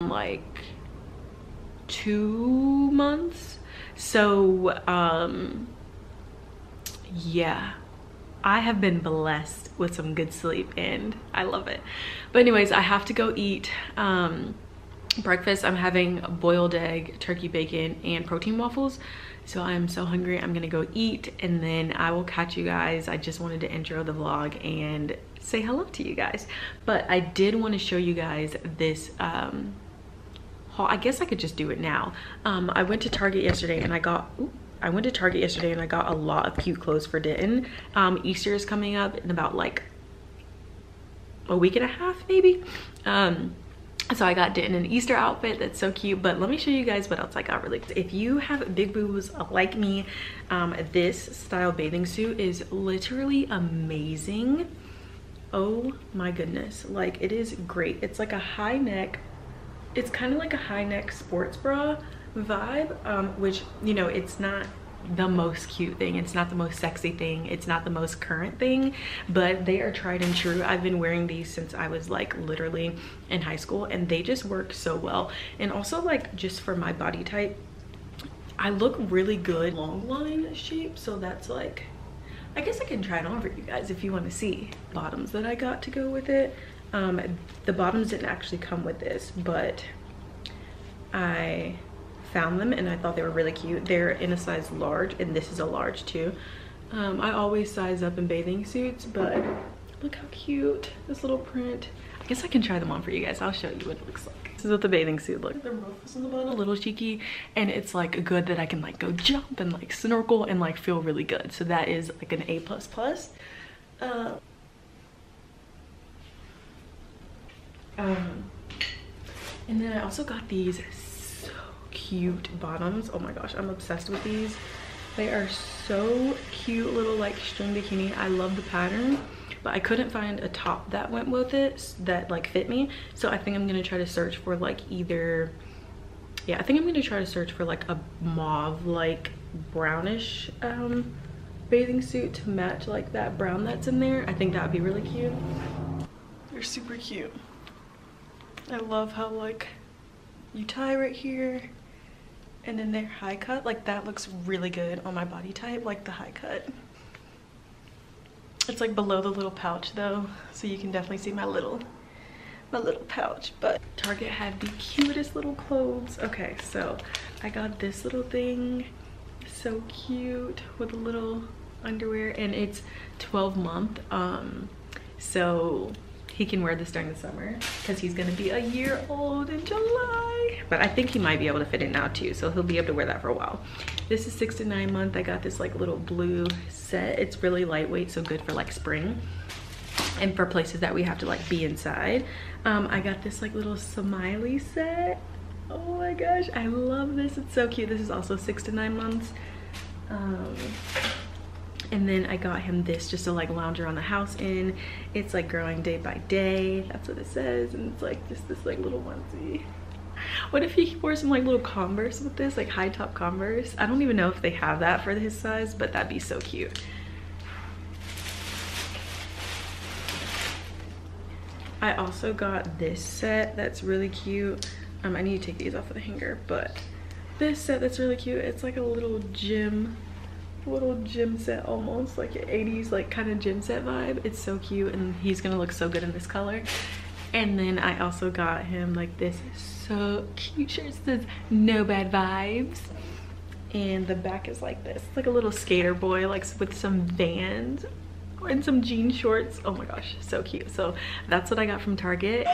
like two months. So um, yeah, I have been blessed with some good sleep and I love it. But anyways, I have to go eat um, breakfast. I'm having boiled egg, turkey bacon, and protein waffles. So I'm so hungry. I'm gonna go eat and then I will catch you guys. I just wanted to intro the vlog and say hello to you guys. But I did want to show you guys this um, haul. I guess I could just do it now. Um, I went to Target yesterday and I got, ooh, I went to Target yesterday and I got a lot of cute clothes for Denton. Um, Easter is coming up in about like a week and a half maybe. Um, so I got Denton an Easter outfit that's so cute, but let me show you guys what else I got really. If you have big boobs like me, um, this style bathing suit is literally amazing. Oh my goodness, like it is great. It's like a high neck, it's kind of like a high neck sports bra vibe, um, which, you know, it's not the most cute thing it's not the most sexy thing it's not the most current thing but they are tried and true. I've been wearing these since i was like literally in high school and they just work so well. And also like just for my body type i look really good. Long line shape so that's like i guess i can try it on for you guys if you want to see bottoms that i got to go with it um the bottoms didn't actually come with this but i found them and I thought they were really cute. They're in a size large and this is a large too. Um, I always size up in bathing suits, but look how cute this little print. I guess I can try them on for you guys. I'll show you what it looks like. This is what the bathing suit looks. The ruffles on the bottom, a little cheeky, and it's like good that I can like go jump and like snorkel and like feel really good. So that is like an A++. plus plus. Uh, um, and then I also got these so cute bottoms. Oh my gosh, I'm obsessed with these. They are so cute little like string bikini. I love the pattern, but I couldn't find a top that went with it that like fit me. So I think I'm gonna try to search for like either, yeah, I think I'm gonna try to search for like a mauve like brownish um, bathing suit to match like that brown that's in there. I think that would be really cute. They're super cute. I love how like you tie right here and then they're high cut like that looks really good on my body type like the high cut. It's like below the little pouch though so you can definitely see my little my little pouch but target had the cutest little clothes. Okay so i got this little thing so cute with a little underwear and it's 12 month um so he can wear this during the summer because he's gonna be a year old in July. But I think he might be able to fit it now too, so he'll be able to wear that for a while. This is six to nine month. I got this like little blue set. It's really lightweight, so good for like spring and for places that we have to like be inside. Um, I got this like little smiley set. Oh my gosh, I love this. It's so cute. This is also six to nine months. Um, and then I got him this just to like lounge around the house in. It's like growing day by day. That's what it says. And it's like just this like little onesie. What if he wore some like little Converse with this, like high top Converse? I don't even know if they have that for his size, but that'd be so cute. I also got this set that's really cute. Um, I need to take these off of the hanger, but this set that's really cute. It's like a little gym little gym set almost like an 80s like kind of gym set vibe. It's so cute and he's gonna look so good in this color. And then i also got him like this so cute shirt says no bad vibes. And the back is like this it's like a little skater boy like with some vans and some jean shorts. Oh my gosh so cute. So that's what i got from target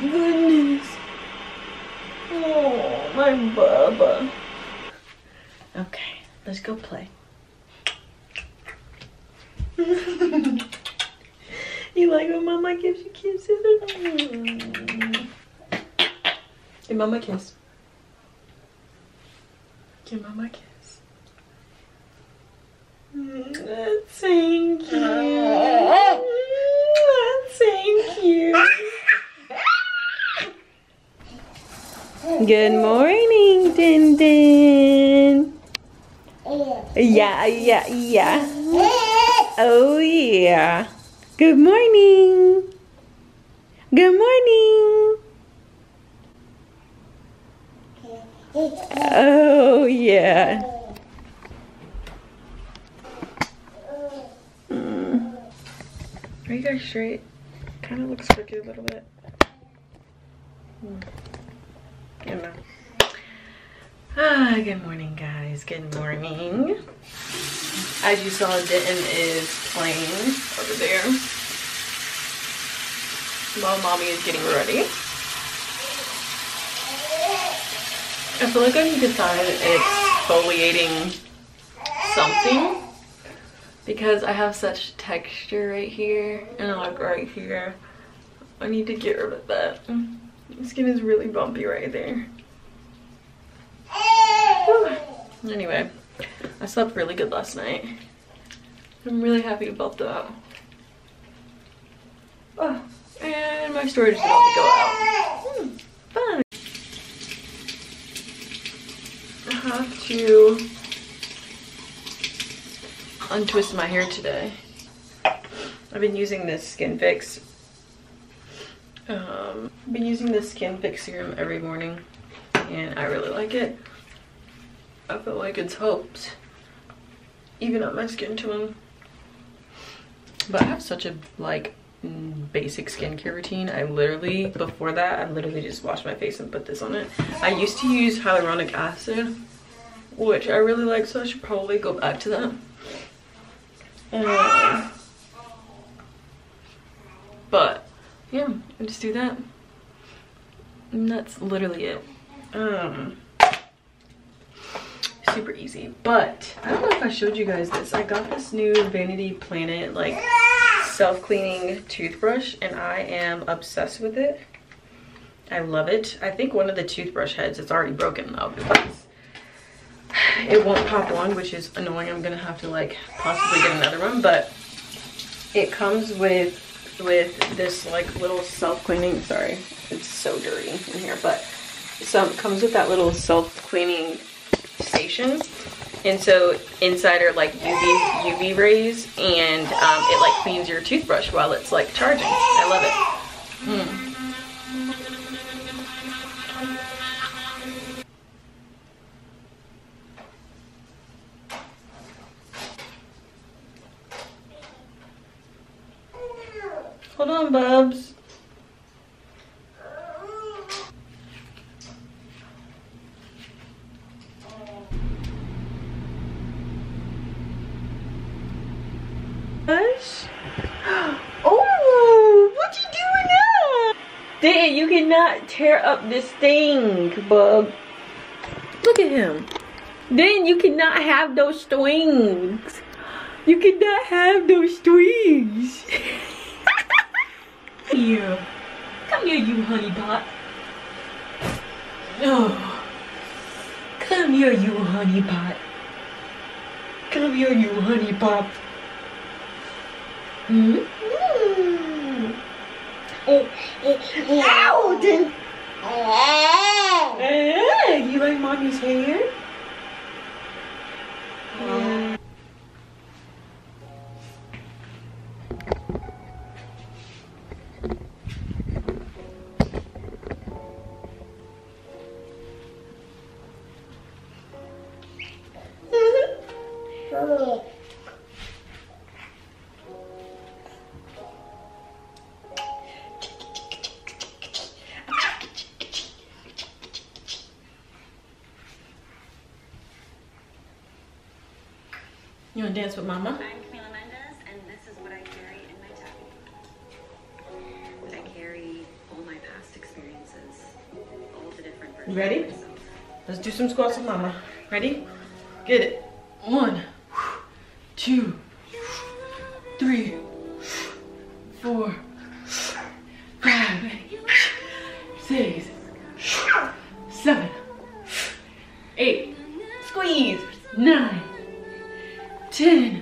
Goodness. Oh, my Bubba. Okay, let's go play. you like when mama gives you kisses? Give mama a kiss. Give mama a kiss. Thank you. Thank you. Good morning, Din Din. Yeah, yeah, yeah. Oh, yeah. Good morning. Good morning. Oh, yeah. Are you guys straight? Kind of looks crooked a little bit. I don't know. Ah, good morning, guys. Good morning. As you saw, Denton is playing over there while mommy is getting ready. I feel like I need to find exfoliating something because I have such texture right here and like right here. I need to get rid of that. My skin is really bumpy right there. Anyway, I slept really good last night. I'm really happy about that. Oh, and my storage is about to go out. Hmm, fun. I have to untwist my hair today. I've been using this Skin Fix. Um, I've been using this Skin Fix serum every morning and I really like it. I feel like it's helped even up my skin tone. But I have such a like basic skincare routine. I literally, before that, I literally just washed my face and put this on it. I used to use hyaluronic acid, which I really like, so I should probably go back to that. Um, but, yeah, I just do that. And that's literally it. Um, super easy. But, I don't know if I showed you guys this. I got this new Vanity Planet, like, self-cleaning toothbrush and I am obsessed with it. I love it. I think one of the toothbrush heads is already broken though because it won't pop on, which is annoying. I'm gonna have to like possibly get another one, but it comes with with this like little self-cleaning, sorry, it's so dirty in here, but so it comes with that little self-cleaning station and so inside are like UV UV rays and um, it like cleans your toothbrush while it's like charging. I love it. Mm. Hold on, Bubs. Oh, what you doing now? Dad, you cannot tear up this thing, bub. Look at him. Then you cannot have those strings. You cannot have those strings. here. Come here, you honey pot. Oh. Come here, you honey pot. Come here, you honey pot. Mm -hmm. Ow! Then. you like mommy's hair? Yeah. dance with mama? I'm Camila Mendes, and this is what I carry in my tabby. I carry all my past experiences, all the different versions You ready? Let's do some squats with mama. Ready? Get it. One, two, three, four, five, six, seven, eight, squeeze, nine, Tchau.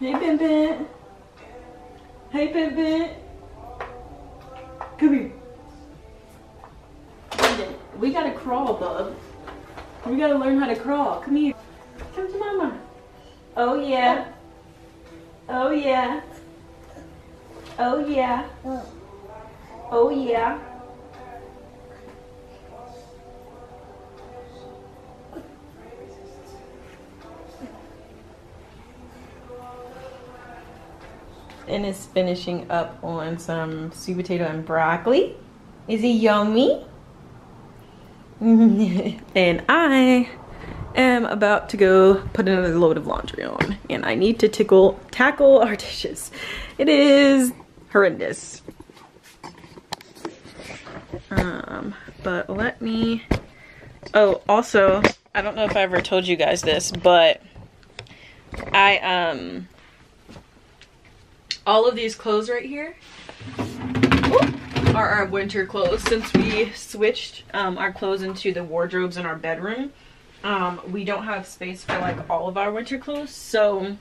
Hey, Ben. Hey, Ben. Come here. We gotta crawl, bub. We gotta learn how to crawl. Come here. Come to mama. Oh, yeah. Oh, yeah. Oh, yeah. Oh, yeah. And is finishing up on some sweet potato and broccoli. Is he yummy? and I am about to go put another load of laundry on and I need to tickle tackle our dishes. It is horrendous. Um, but let me, oh, also, I don't know if I ever told you guys this, but I, um, all of these clothes right here are our winter clothes. Since we switched um, our clothes into the wardrobes in our bedroom um, we don't have space for like all of our winter clothes. So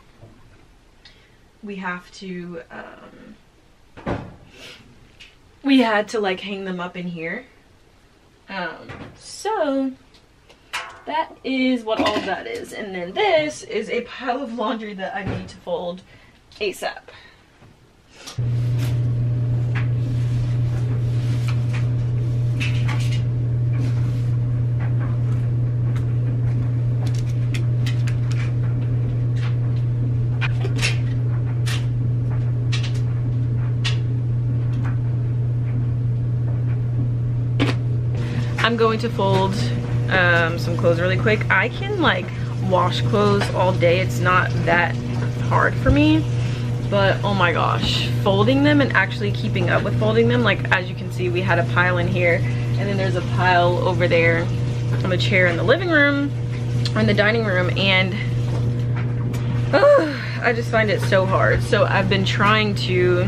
we have to um, we had to like hang them up in here. Um, so that is what all that is. And then this is a pile of laundry that I need to fold ASAP I'm going to fold um, some clothes really quick. I can like wash clothes all day. It's not that hard for me but oh my gosh folding them and actually keeping up with folding them like as you can see we had a pile in here and then there's a pile over there on the chair in the living room or in the dining room and oh, I just find it so hard. So I've been trying to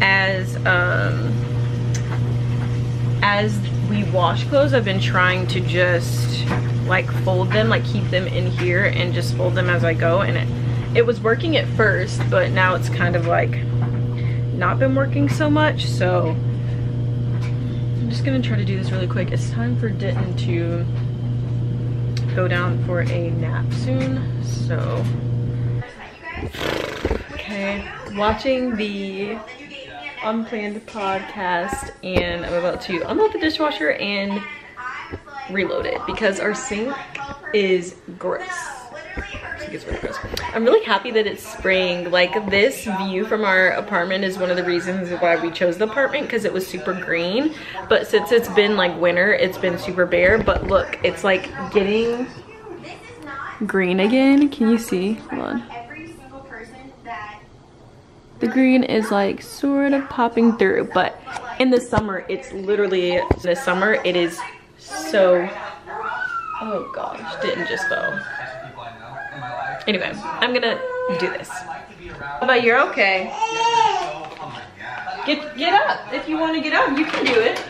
as um as we wash clothes I've been trying to just like fold them like keep them in here and just fold them as I go and it it was working at first, but now it's kind of like not been working so much. So I'm just gonna try to do this really quick. It's time for Denton to go down for a nap soon. So, okay, watching the unplanned podcast and I'm about to unload the dishwasher and reload it because our sink is gross gets really gross. I'm really happy that it's spring. Like this view from our apartment is one of the reasons why we chose the apartment because it was super green. But since it's been like winter, it's been super bare. But look, it's like getting green again. Can you see? Hold on. The green is like sort of popping through, but in the summer, it's literally, the summer, it is so, oh gosh, didn't just go. Anyway, I'm gonna do this. But you're okay. Get get up. If you want to get up, you can do it.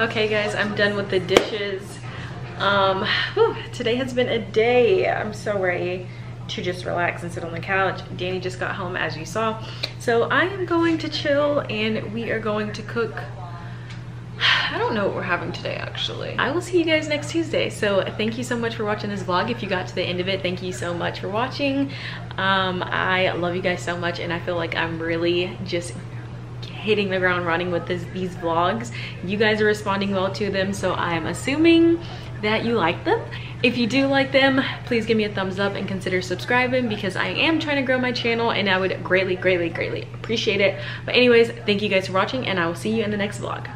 Okay guys, I'm done with the dishes. Um, whew, today has been a day. I'm so ready to just relax and sit on the couch. Danny just got home as you saw. So I am going to chill and we are going to cook I don't know what we're having today actually. I will see you guys next Tuesday. So thank you so much for watching this vlog. If you got to the end of it, thank you so much for watching. Um, I love you guys so much and I feel like I'm really just hitting the ground running with this, these vlogs. You guys are responding well to them, so I'm assuming that you like them. If you do like them, please give me a thumbs up and consider subscribing because I am trying to grow my channel and I would greatly, greatly, greatly appreciate it. But anyways, thank you guys for watching and I will see you in the next vlog.